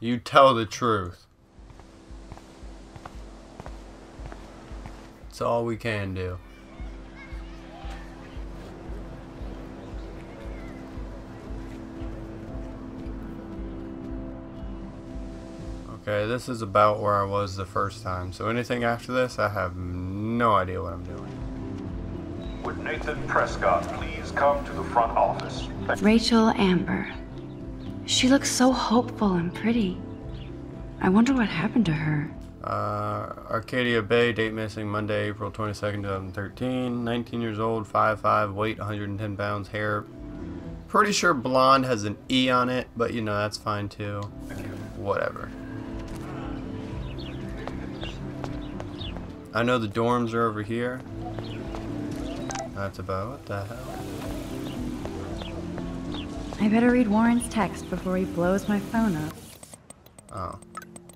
You tell the truth. It's all we can do. Okay, this is about where I was the first time, so anything after this, I have no idea what I'm doing. Would Nathan Prescott please come to the front office? Rachel Amber. She looks so hopeful and pretty. I wonder what happened to her. Uh, Arcadia Bay, date missing Monday, April 22nd, 2013. 19 years old, 5'5, weight 110 pounds, hair. Pretty sure blonde has an E on it, but you know, that's fine too. Whatever. I know the dorms are over here. That's about what the hell. I better read Warren's text before he blows my phone up. Oh.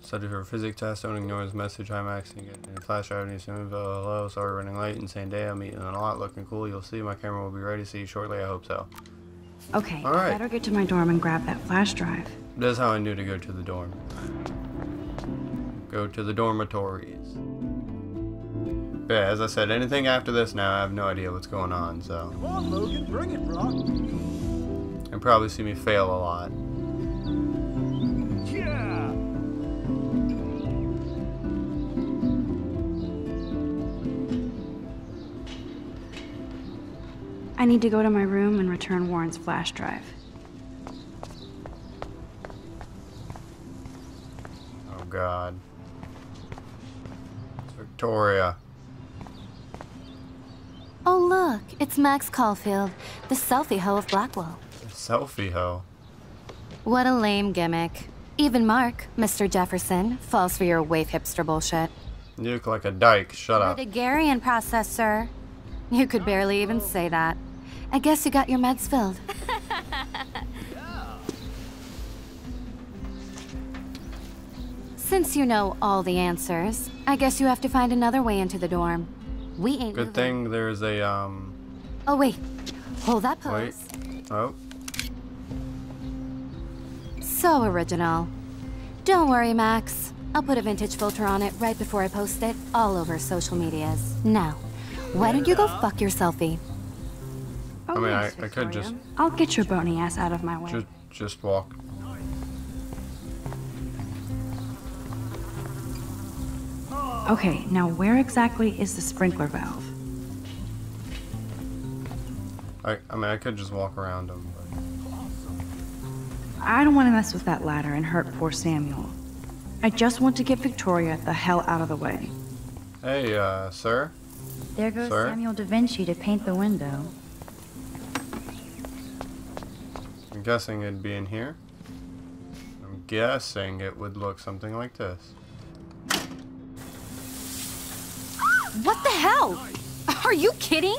Study for a physics test, don't ignore his message. I'm actually getting a flash drive and soon. Hello, sorry running late. Insane day. I'm eating a lot, looking cool. You'll see. My camera will be ready. To see you shortly. I hope so. Okay, All right. I better get to my dorm and grab that flash drive. That's how I knew to go to the dorm. Go to the dormitories. But yeah, as I said, anything after this now, I have no idea what's going on, so. Come on, Logan, bring it, Brock. You'll probably see me fail a lot. Yeah. I need to go to my room and return Warren's flash drive. Oh god. It's Victoria. Oh, look, it's Max Caulfield, the selfie hoe of Blackwell. Selfie hoe. What a lame gimmick. Even Mark, Mr. Jefferson, falls for your wave hipster bullshit. You look like a dyke. Shut up. Litigarian process, sir. You could barely even say that. I guess you got your meds filled. Since you know all the answers, I guess you have to find another way into the dorm. We ain't Good moving. thing there's a, um. Oh, wait. Hold that pose. Wait. Oh. So original. Don't worry, Max. I'll put a vintage filter on it right before I post it all over social medias. Now, why don't you go fuck your selfie? Oh, I mean, yes, I- I could just- I'll get your bony ass out of my way. Just, just walk. Okay, now where exactly is the sprinkler valve? I, I mean, I could just walk around them. But... I don't want to mess with that ladder and hurt poor Samuel. I just want to get Victoria the hell out of the way. Hey, uh, sir? There goes Sir? Samuel da Vinci to paint the window. I'm guessing it'd be in here. I'm guessing it would look something like this. What the hell? Are you kidding?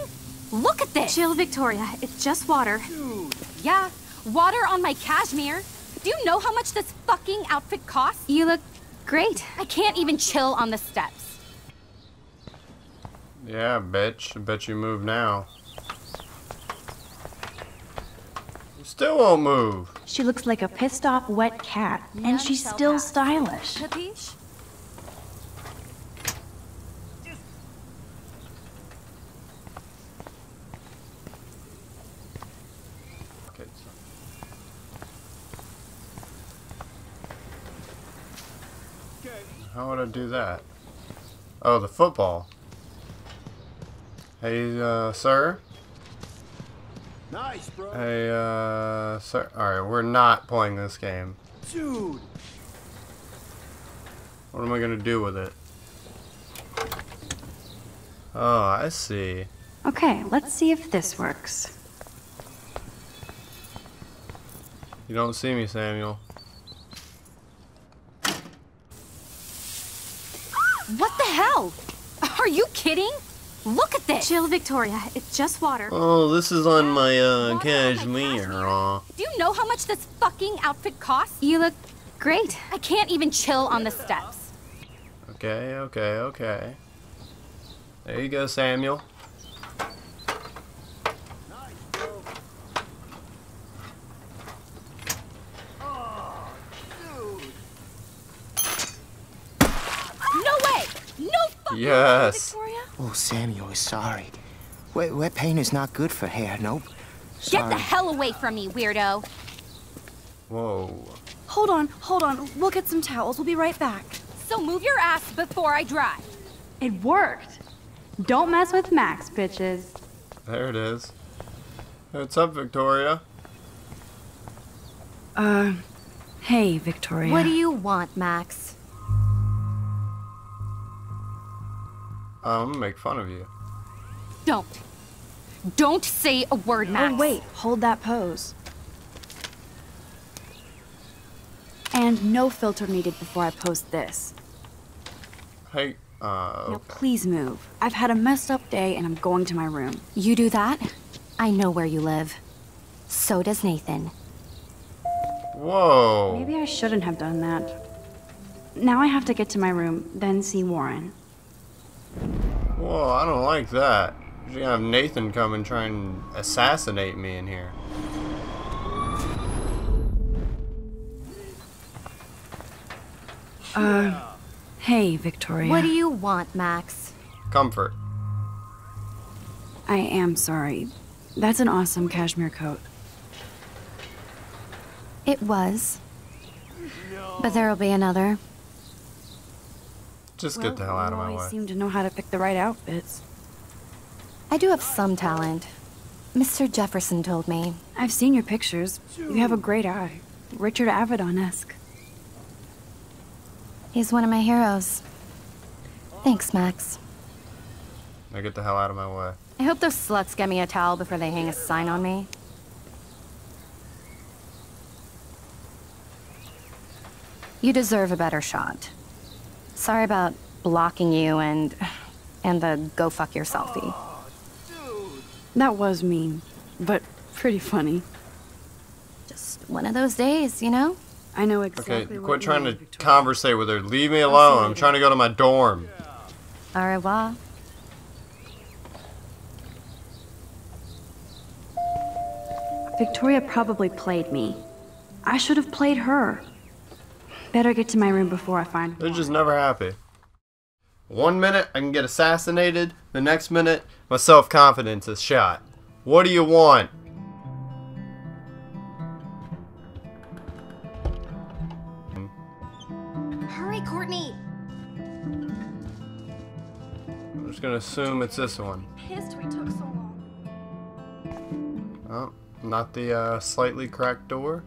Look at this! Chill, Victoria. It's just water. Dude. Yeah, water on my cashmere. Do you know how much this fucking outfit costs? You look great. I can't even chill on the steps. Yeah, bitch. I bet you move now. Still won't move. She looks like a pissed off wet cat, and she's still stylish. Capiche? Okay, so- How would I do that? Oh, the football. Hey, uh, sir? Nice, bro. Hey, uh, sir. Alright, we're not playing this game. Dude. What am I gonna do with it? Oh, I see. Okay, let's see if this works. You don't see me, Samuel. What the hell? Are you kidding? Look at this! Chill, Victoria. It's just water. Oh, this is on my, uh, Water cashmere. Aw. Do you know how much this fucking outfit costs? You look great. I can't even chill on the steps. Okay, okay, okay. There you go, Samuel. Yes. Victoria? Oh, Samuel is sorry. Wet, wet paint is not good for hair. Nope. Get the hell away from me, weirdo. Whoa. Hold on, hold on. We'll get some towels. We'll be right back. So move your ass before I drive. It worked. Don't mess with Max, bitches. There it is. What's up, Victoria? Uh, hey, Victoria. What do you want, Max? I'm gonna make fun of you. Don't. Don't say a word, Max. Oh, wait. Hold that pose. And no filter needed before I post this. Hey, uh, Now, please move. I've had a messed up day and I'm going to my room. You do that? I know where you live. So does Nathan. whoa. Maybe I shouldn't have done that. Now I have to get to my room, then see Warren. Whoa, I don't like that. You're gonna have Nathan come and try and assassinate me in here. Uh, hey, Victoria. What do you want, Max? Comfort. I am sorry. That's an awesome cashmere coat. It was. But there'll be another. Just get the hell out of my I way. seem to know how to pick the right outfits. I do have some talent. Mr. Jefferson told me. I've seen your pictures. You have a great eye. Richard Avedon-esque. He's one of my heroes. Thanks, Max. Now get the hell out of my way. I hope those sluts get me a towel before they hang a sign on me. You deserve a better shot. Sorry about blocking you and and the go fuck your selfie. That was mean, but pretty funny. Just one of those days, you know? I know Okay, exactly what quit you trying mean, to Victoria. conversate with her. Leave me alone. I'm trying to go to my dorm. Au revoir. Victoria probably played me. I should have played her. Better get to my room before I find They're just never happy. One minute I can get assassinated, the next minute my self confidence is shot. What do you want? Hurry, Courtney. I'm just gonna assume it's this one. Pissed we took so long. Oh, not the uh, slightly cracked door.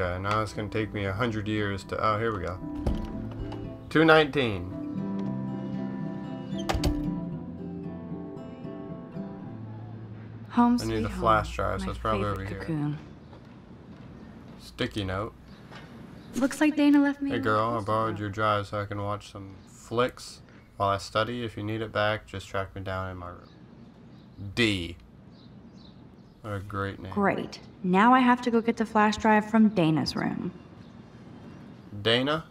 Okay, now it's gonna take me a hundred years to. Oh, here we go. 219. Home I need the flash drive, so it's probably over here. cocoon. Sticky note. Looks like Dana left me. Hey girl, I borrowed your drive so I can watch some flicks while I study. If you need it back, just track me down in my room. D. What a great name. Great. Now I have to go get the flash drive from Dana's room. Dana?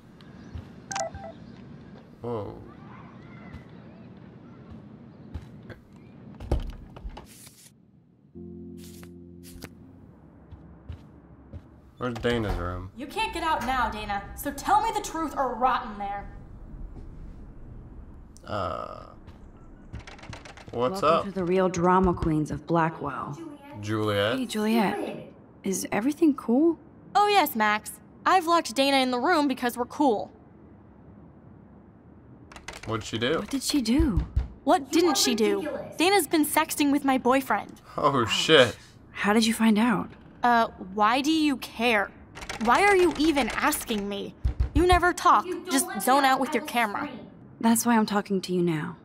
Whoa. Where's Dana's room? You can't get out now, Dana. So tell me the truth or rot in there. Uh. What's Welcome up, to the real drama queens of Blackwell. Juliet? Hey, Juliet. Is everything cool? Oh, yes, Max. I've locked Dana in the room because we're cool. What'd she do? What did she do? What didn't she do? Dana's been sexting with my boyfriend. Oh shit. How did you find out? Uh, why do you care? Why are you even asking me? You never talk, just zone out with your camera. That's why I'm talking to you now.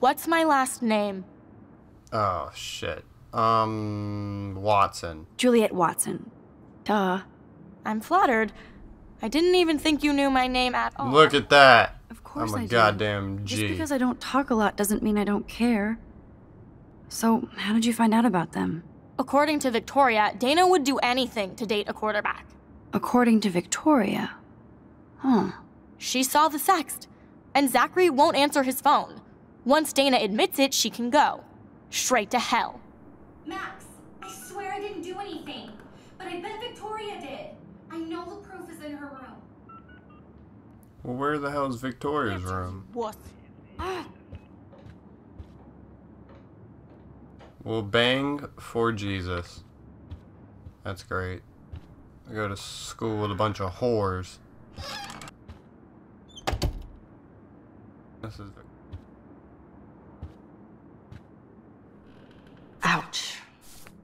What's my last name? Oh shit. Um, Watson. Juliet Watson. Duh. I'm flattered. I didn't even think you knew my name at all. Look at that. Of course I'm a I do. goddamn Just because I don't talk a lot doesn't mean I don't care. So, how did you find out about them? According to Victoria, Dana would do anything to date a quarterback. According to Victoria. Huh. She saw the sext, and Zachary won't answer his phone. Once Dana admits it, she can go. Straight to hell. Max, I swear I didn't do anything. But I bet Victoria did. I know the proof is in her room. Well, where the hell is Victoria's room? What? We'll bang for Jesus. That's great. I go to school with a bunch of whores. This is Ouch.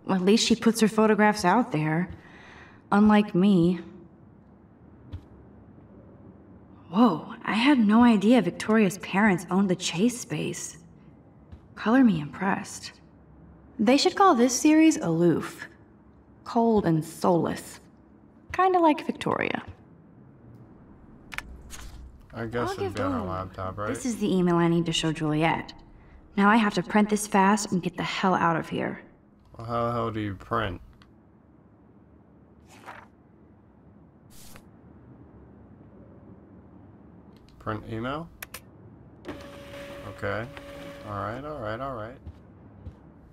At least she puts her photographs out there. Unlike me. Whoa, I had no idea Victoria's parents owned the Chase space. Color me impressed. They should call this series Aloof. Cold and soulless. Kinda like Victoria. I guess I'll it'd be on our laptop, right? This is the email I need to show Juliet. Now I have to print this fast and get the hell out of here. Well, how the hell do you print? Print email? Okay. Alright, alright, alright.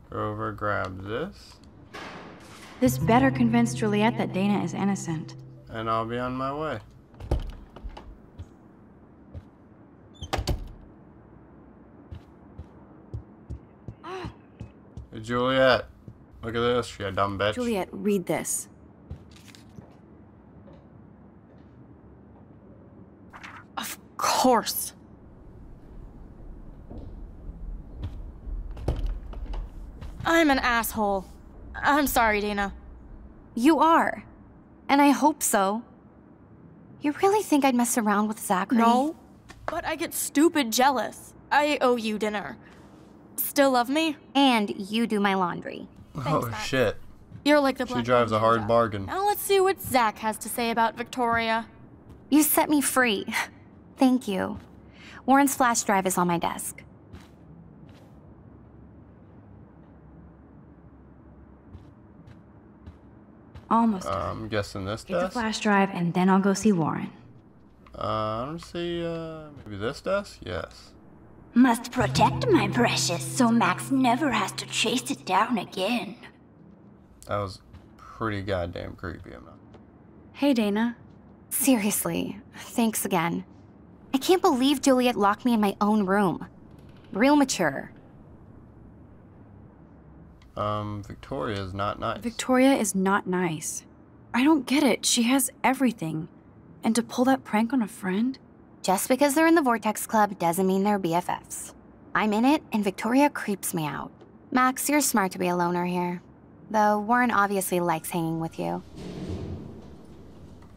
Go over, grab this, This better convince Juliet that Dana is innocent. and I'll be on my way. Juliet. Look at this, you dumb bitch. Juliet, read this. Of course. I'm an asshole. I'm sorry, Dana. You are. And I hope so. You really think I'd mess around with Zachary? No, but I get stupid jealous. I owe you dinner. Still love me? And you do my laundry. Oh shit. You're like the She Black drives a hard Ninja. bargain. Now let's see what Zach has to say about Victoria. You set me free. Thank you. Warren's flash drive is on my desk. Almost. Uh, I'm guessing this Get the desk? flash drive and then I'll go see Warren. Uh, I don't see, uh, maybe this desk? Yes. Must protect my precious so Max never has to chase it down again. That was pretty goddamn creepy. I'm. Hey, Dana. Seriously, thanks again. I can't believe Juliet locked me in my own room. Real mature. Um, Victoria is not nice. Victoria is not nice. I don't get it. She has everything. And to pull that prank on a friend? Just because they're in the Vortex Club doesn't mean they're BFFs. I'm in it, and Victoria creeps me out. Max, you're smart to be a loner here. Though Warren obviously likes hanging with you.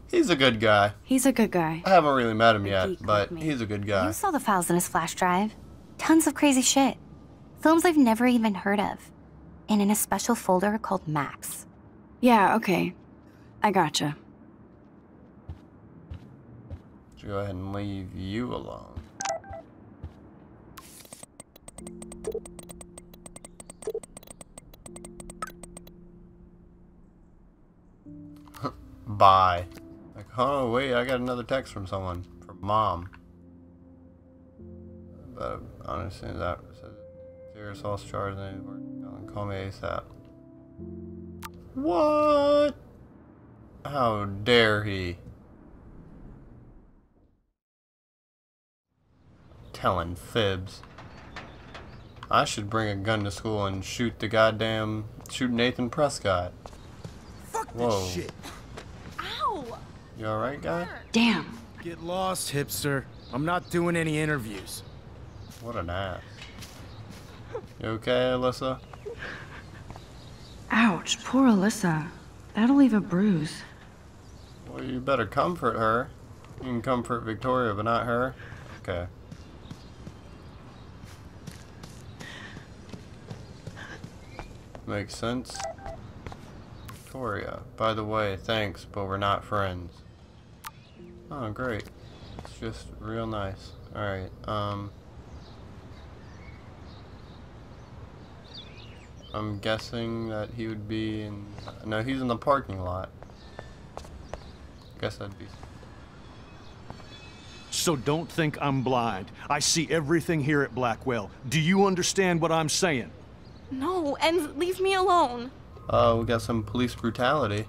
He's a good guy. He's a good guy. I haven't really met him yet, but me. he's a good guy. You saw the files in his flash drive. Tons of crazy shit. Films I've never even heard of. And in a special folder called Max. Yeah, okay. I gotcha. Go ahead and leave you alone. Bye. Like, oh wait, I got another text from someone from mom. But honestly, that says serious assault charge and call me ASAP. What? How dare he? Telling fibs. I should bring a gun to school and shoot the goddamn shoot Nathan Prescott. Fuck Whoa. this shit. Ow! You alright, guy? Damn. Get lost, hipster. I'm not doing any interviews. What an ass. You okay, Alyssa? Ouch, poor Alyssa. That'll leave a bruise. Well, you better comfort her. You can comfort Victoria, but not her. Okay. Makes sense. Victoria. By the way, thanks, but we're not friends. Oh, great. It's just real nice. Alright, um... I'm guessing that he would be in... No, he's in the parking lot. Guess that'd be... So don't think I'm blind. I see everything here at Blackwell. Do you understand what I'm saying? No, and leave me alone. Oh, we got some police brutality.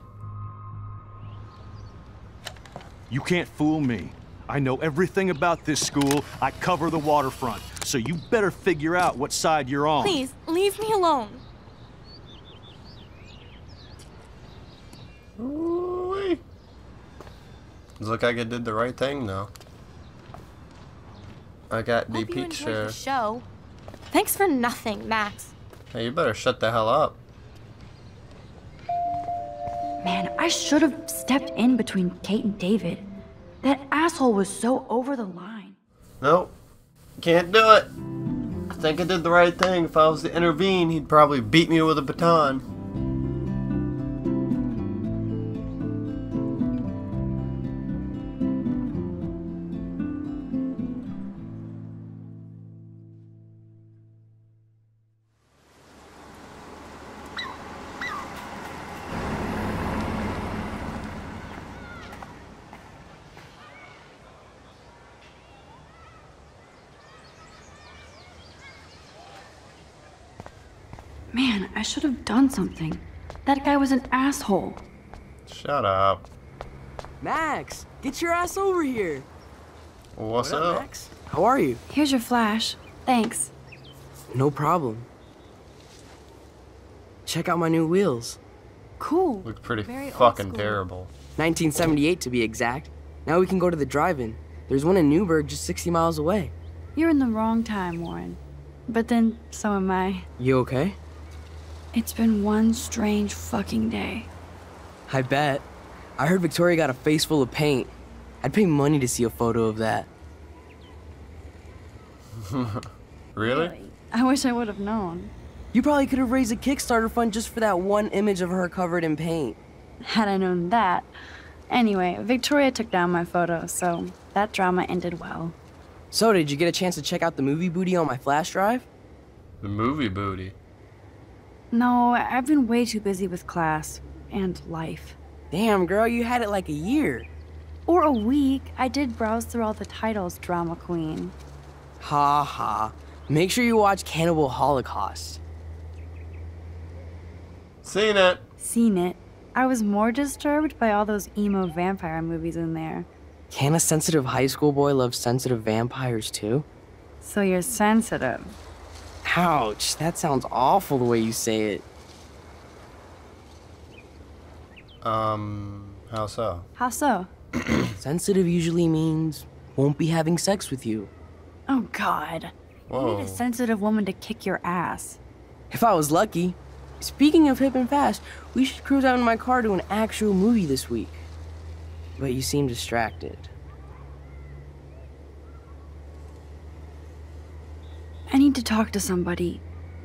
You can't fool me. I know everything about this school. I cover the waterfront. So you better figure out what side you're on. Please, leave me alone. Ooh-wee. Looks like I did the right thing though. I got the Hope you enjoyed the show. Thanks for nothing, Max. Hey, you better shut the hell up. Man, I should have stepped in between Kate and David. That asshole was so over the line. Nope. Can't do it. I think I did the right thing. If I was to intervene, he'd probably beat me with a baton. Man, I should have done something. That guy was an asshole. Shut up. Max, get your ass over here. What's What up? Max? How are you? Here's your flash. Thanks. No problem. Check out my new wheels. Cool. Look pretty Very fucking terrible. 1978 to be exact. Now we can go to the drive-in. There's one in Newberg just 60 miles away. You're in the wrong time, Warren. But then, so am I. You okay? It's been one strange fucking day. I bet. I heard Victoria got a face full of paint. I'd pay money to see a photo of that. really? I wish I would have known. You probably could have raised a Kickstarter fund just for that one image of her covered in paint. Had I known that. Anyway, Victoria took down my photo, so that drama ended well. So, did you get a chance to check out the movie booty on my flash drive? The movie booty. No, I've been way too busy with class and life. Damn, girl, you had it like a year. Or a week. I did browse through all the titles, Drama Queen. Ha ha. Make sure you watch Cannibal Holocaust. Seen it. Seen it. I was more disturbed by all those emo vampire movies in there. Can a sensitive high school boy love sensitive vampires too? So you're sensitive. Ouch, that sounds awful the way you say it. Um, how so? How so? sensitive usually means won't be having sex with you. Oh, God. You need a sensitive woman to kick your ass. If I was lucky. Speaking of hip and fast, we should cruise out in my car to an actual movie this week. But you seem distracted. I need to talk to somebody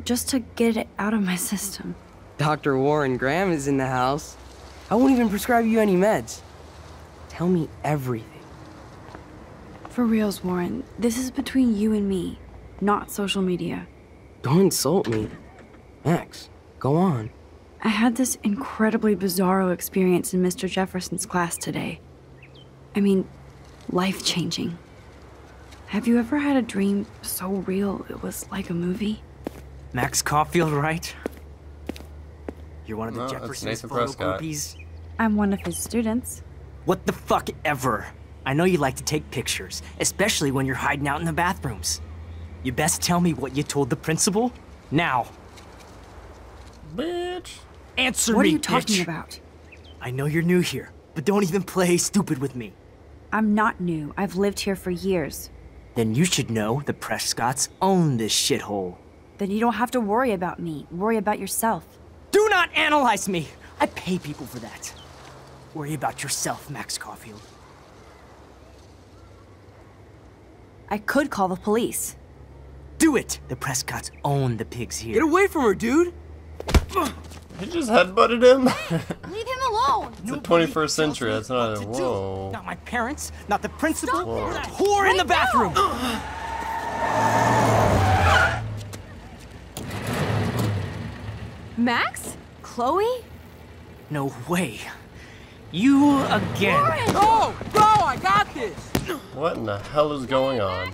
just to get it out of my system. Dr. Warren Graham is in the house. I won't even prescribe you any meds. Tell me everything. For reals, Warren, this is between you and me, not social media. Don't insult me. Max, go on. I had this incredibly bizarro experience in Mr. Jefferson's class today. I mean, life changing. Have you ever had a dream so real it was like a movie? Max Caulfield, right? You're one of the No, Jefferson's Nathan photo Prescott. groupies? I'm one of his students. What the fuck ever? I know you like to take pictures, especially when you're hiding out in the bathrooms. You best tell me what you told the principal. Now. Bitch. Answer what me, What are you talking bitch. about? I know you're new here, but don't even play stupid with me. I'm not new. I've lived here for years. Then you should know the Prescotts own this shithole. Then you don't have to worry about me. Worry about yourself. Do not analyze me! I pay people for that. Worry about yourself, Max Caulfield. I could call the police. Do it! The Prescotts own the pigs here. Get away from her, dude! He just headbutted him? Leave him alone! it's the 21st century. That's not a. to do. Whoa. Not my parents, not the principal, Stop or that whore in the bathroom! Max? Chloe? no way. You again. Go! Go! I got this! What in the hell is going on?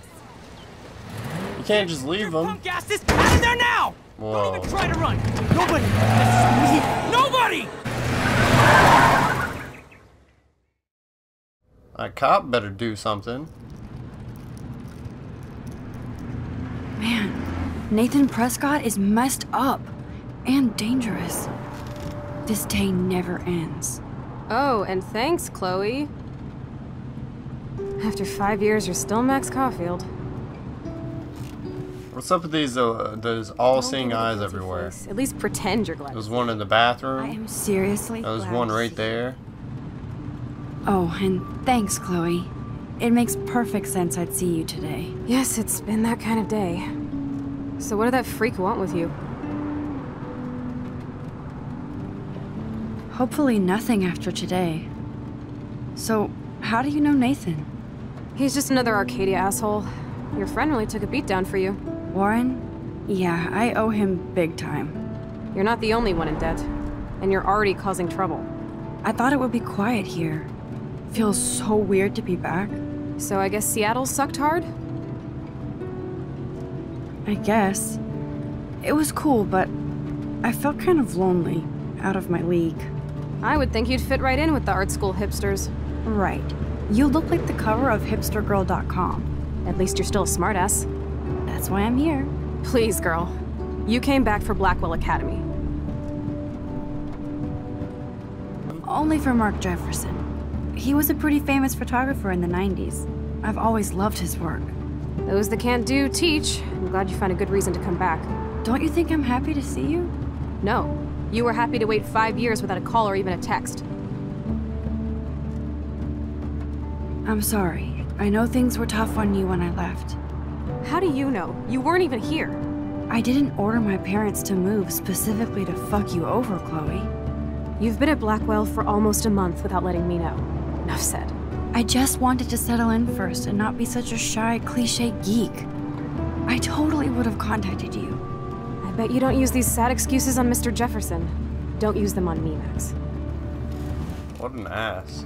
You can't just leave them. Punk ass is out of there now! Whoa. Don't even try to run! Nobody! This is me! Nobody! A cop better do something. Man, Nathan Prescott is messed up and dangerous. This day never ends. Oh, and thanks, Chloe. After five years, you're still Max Caulfield. What's up with these uh, those all-seeing eyes everywhere? At least pretend you're glad. There's one in the bathroom. I am seriously There's glad one right see there. Oh, and thanks, Chloe. It makes perfect sense I'd see you today. Yes, it's been that kind of day. So what did that freak want with you? Hopefully nothing after today. So, how do you know Nathan? He's just another Arcadia asshole. Your friend really took a beat down for you. Warren? Yeah, I owe him big time. You're not the only one in debt. And you're already causing trouble. I thought it would be quiet here. Feels so weird to be back. So I guess Seattle sucked hard? I guess. It was cool, but I felt kind of lonely, out of my league. I would think you'd fit right in with the art school hipsters. Right. You look like the cover of hipstergirl.com. At least you're still a smartass. That's why I'm here. Please, girl. You came back for Blackwell Academy. Only for Mark Jefferson. He was a pretty famous photographer in the 90s. I've always loved his work. Those that can't do, teach. I'm glad you found a good reason to come back. Don't you think I'm happy to see you? No. You were happy to wait five years without a call or even a text. I'm sorry. I know things were tough on you when I left. How do you know? You weren't even here. I didn't order my parents to move specifically to fuck you over, Chloe. You've been at Blackwell for almost a month without letting me know. Enough said. I just wanted to settle in first and not be such a shy, cliche geek. I totally would have contacted you. I bet you don't use these sad excuses on Mr. Jefferson. Don't use them on me, Max. What an ass.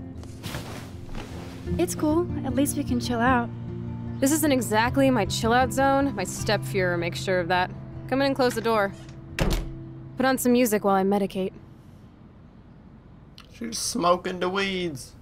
It's cool. At least we can chill out. This isn't exactly my chill out zone. My stepfuhrer makes sure of that. Come in and close the door. Put on some music while I medicate. She's smoking the weeds.